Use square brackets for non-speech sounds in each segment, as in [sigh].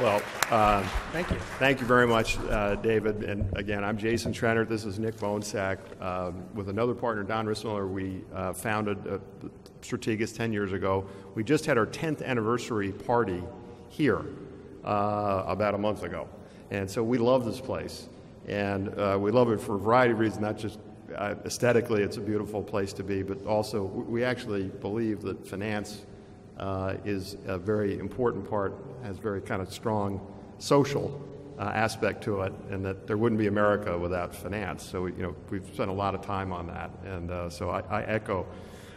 Well, uh, Thank you. thank you very much, uh, David. And again, I'm Jason Trennert. This is Nick Bohnsack. Um, with another partner, Don Rissmiller, we uh, founded uh, Strategas 10 years ago. We just had our 10th anniversary party here uh, about a month ago. And so we love this place. And uh, we love it for a variety of reasons, not just uh, aesthetically, it's a beautiful place to be, but also we actually believe that finance is a very important part, has very kind of strong social uh, aspect to it, and that there wouldn't be America without finance. So, you know, we've spent a lot of time on that, and uh, so I, I echo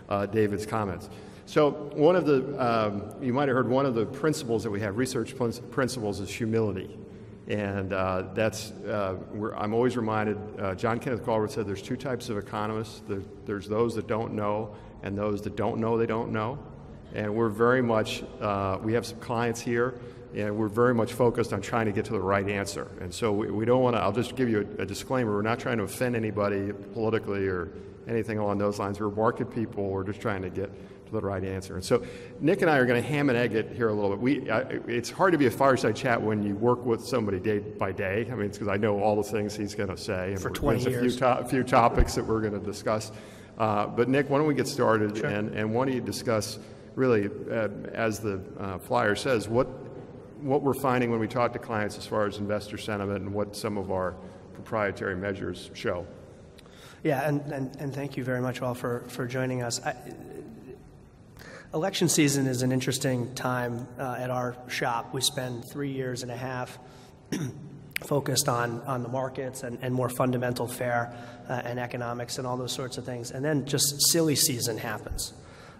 uh, David's comments. So, one of the, um, you might have heard one of the principles that we have, research principles, is humility. And uh, that's, uh, I'm always reminded, uh, John Kenneth Galbraith said there's two types of economists. There, there's those that don't know, and those that don't know they don't know. And we're very much, uh, we have some clients here, and we're very much focused on trying to get to the right answer. And so we, we don't want to, I'll just give you a, a, disclaimer we're not trying to offend anybody politically or anything along those lines. We're market people, we're just trying to get to the right answer. And so Nick and I are going to ham and egg it here a little bit. We, I, it's hard to be a fireside chat when you work with somebody day by day. I mean, it's because I know all the things he's going to say. And For 20 there's years. a few, to- few topics that we're going to discuss. Uh, but Nick, why don't we get started sure. and, and why don't you discuss really, uh, as the uh, flyer says, what, what we're finding when we talk to clients as far as investor sentiment and what some of our proprietary measures show. Yeah, and, and, and thank you very much all for, for joining us. I, Election season is an interesting time uh, at our shop. We spend three years and a half [clears throat] focused on, on the markets and, and more fundamental fare uh, and economics and all those sorts of things. And then just silly season happens,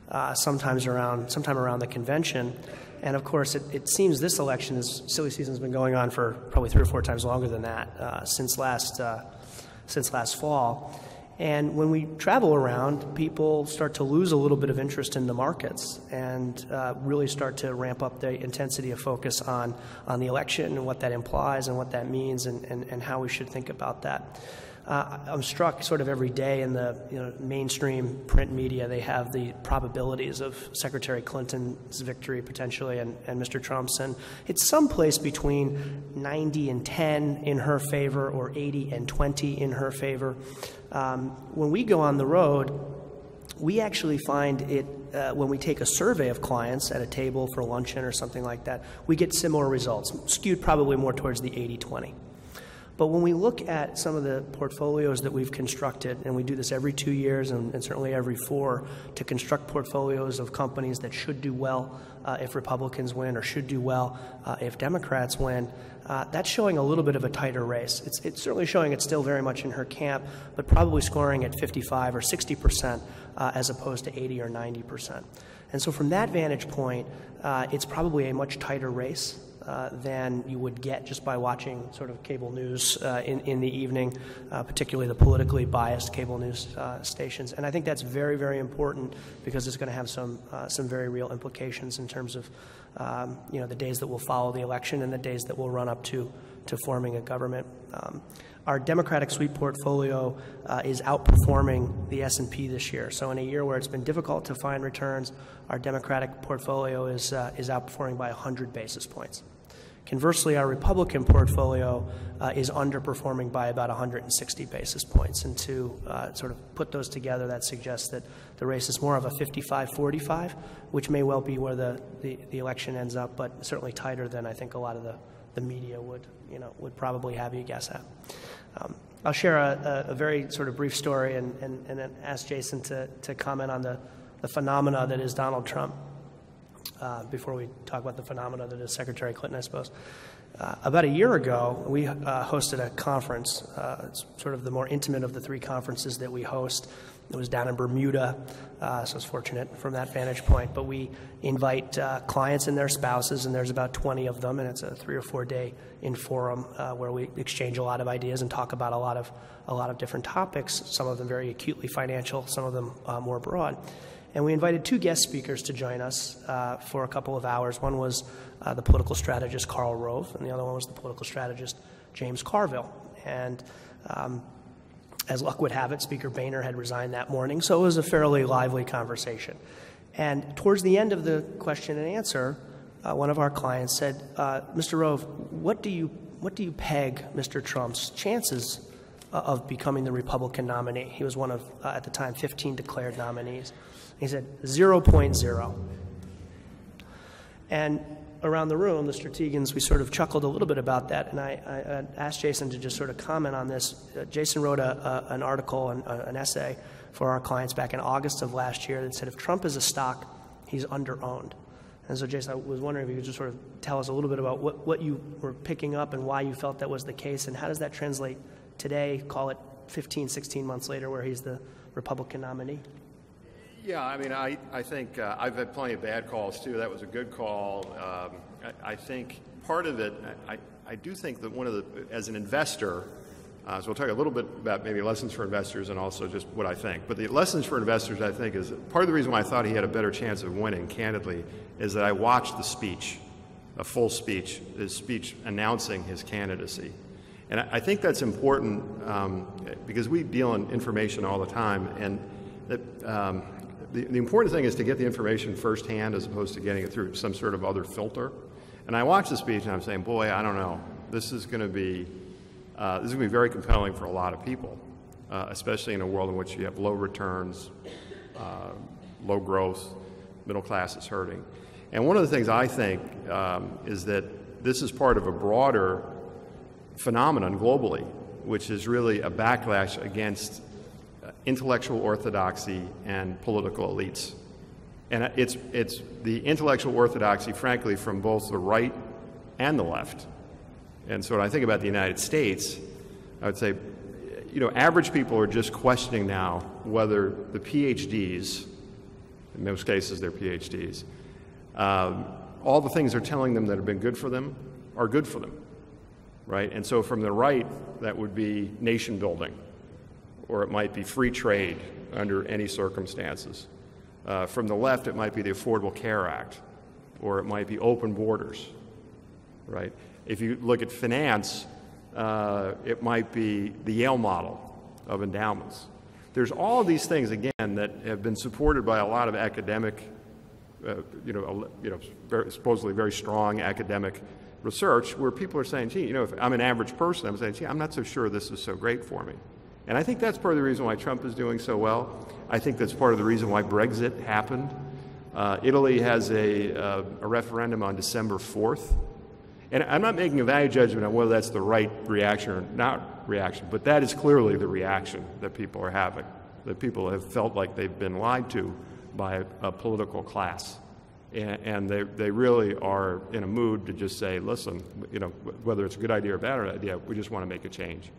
uh, sometimes around, sometime around the convention. And of course, it, it seems this election is silly season has been going on for probably three or four times longer than that uh, since last uh, since last fall. And when we travel around, people start to lose a little bit of interest in the markets and uh, really start to ramp up the intensity of focus on, on the election and what that implies and what that means and, and, and how we should think about that. Uh, I'm struck sort of every day in the you know, mainstream print media, they have the probabilities of Secretary Clinton's victory potentially and, and Mr. Trump's. And it's someplace between 90 and 10 in her favor or 80 and 20 in her favor. Um, when we go on the road, we actually find it uh, when we take a survey of clients at a table for luncheon or something like that, we get similar results, skewed probably more towards the 80 20. But when we look at some of the portfolios that we've constructed, and we do this every two years and, and certainly every four, to construct portfolios of companies that should do well uh, if Republicans win or should do well uh, if Democrats win, uh, that's showing a little bit of a tighter race. It's, it's, certainly showing it's still very much in her camp, but probably scoring at 55 or 60 percent uh, as opposed to 80 or 90 percent. And so, from that vantage point, uh, it's probably a much tighter race. Uh, than you would get just by watching sort of cable news uh, in, in the evening, uh, particularly the politically biased cable news uh, stations. And I think that's very, very important because it's going to have some, uh, some very real implications in terms of um, you know, the days that will follow the election and the days that will run up to, to forming a government. Um, our Democratic sweep portfolio uh, is outperforming the S&P this year. So in a year where it's been difficult to find returns, our Democratic portfolio is, uh, is outperforming by 100 basis points. Conversely, our Republican portfolio uh, is underperforming by about 160 basis points. And to uh, sort of put those together, that suggests that the race is more of a 55 45, which may well be where the, the, the, election ends up, but certainly tighter than I think a lot of the, the media would, you know, would probably have you guess at. Um, I'll share a, a, very sort of brief story and, and, and then ask Jason to, to comment on the, the phenomena that is Donald Trump uh, before we talk about the phenomena that is Secretary Clinton, I suppose. Uh, about a year ago, we uh, hosted a conference. Uh, it's sort of the more intimate of the three conferences that we host. It was down in Bermuda, uh, so I was fortunate from that vantage point. But we invite clients and their spouses, and there's about 20 of them, and it's a three or four day in forum where we exchange a lot of ideas and talk about a lot of a lot of different topics. Some of them very acutely financial, some of them more broad. And we invited two guest speakers to join us uh, for a couple of hours. One was uh, the political strategist Karl Rove, and the other one was the political strategist James Carville. And um, as luck would have it, Speaker Boehner had resigned that morning, so it was a fairly lively conversation. And towards the end of the question and answer, uh, one of our clients said, uh, Mr. Rove, what do you what do you peg Mr. Trump's chances of becoming the Republican nominee? He was one of uh, at the time 15 declared nominees. He said 0.0. And around the room, the strategians, we sort of chuckled a little bit about that, and I, I asked Jason to just sort of comment on this. Uh, Jason wrote a, a, an article, an, an essay for our clients back in August of last year that said if Trump is a stock, he's underowned. And so, Jason, I was wondering if you could just sort of tell us a little bit about what, what you were picking up and why you felt that was the case, and how does that translate today, call it 15, 16 months later, where he's the Republican nominee? Yeah, I mean, I, I think uh, I've had plenty of bad calls too. That was a good call. Um, I, I, think part of it, I, I do think that one of the, as an investor, uh, so we'll talk a little bit about maybe lessons for investors and also just what I think. But the lessons for investors, I think, is part of the reason why I thought he had a better chance of winning, candidly, is that I watched the speech, a full speech, his speech announcing his candidacy. And I, think that's important um, because we deal in information all the time, and that um, the, the important thing is to get the information firsthand as opposed to getting it through some sort of other filter. And I watched the speech and I'm saying, boy, I don't know. This is going to be uh, this is going to be very compelling for a lot of people, uh, especially in a world in which you have low returns, uh, low growth, middle class is hurting. And one of the things I think um, is that this is part of a broader phenomenon globally, which is really a backlash against intellectual orthodoxy and political elites. And it's, it's the intellectual orthodoxy, frankly, from both the right and the left. And so when I think about the United States, I would say, you know, average people are just questioning now whether the PhDs, in most cases they're PhDs, um, all the things they're telling them that have been good for them are good for them, right? And so from the right, that would be nation building or it might be free trade under any circumstances. Uh, from the left, it might be the Affordable Care Act, or it might be open borders, right? If you look at finance, uh, it might be the Yale model of endowments. There's all these things, again, that have been supported by a lot of academic, uh, you know, you know supposedly very strong academic research, where people are saying, gee, you know, if I'm an average person, I'm saying, gee, I'm not so sure this is so great for me. And I think that's part of the reason why Trump is doing so well. I think that's part of the reason why Brexit happened. Uh, Italy has a, uh, a referendum on December 4th. And I'm not making a value judgment on whether that's the right reaction or not reaction, but that is clearly the reaction that people are having, that people have felt like they've been lied to by a, a political class. And, and, they, they really are in a mood to just say, listen, you know, whether it's a good idea or a bad idea, we just want to make a change.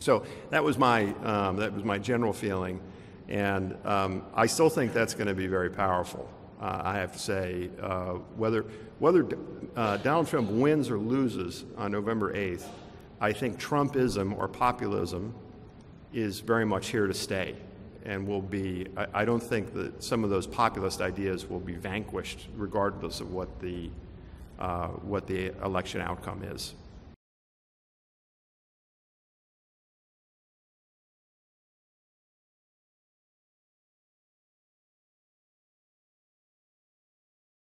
So that was my, um, that was my general feeling. And um, I still think that's going to be very powerful. Uh, I have to say, uh, whether, whether uh, Donald Trump wins or loses on November 8th, I think Trumpism or populism is very much here to stay and will be, I, I don't think that some of those populist ideas will be vanquished regardless of what the, uh, what the election outcome is.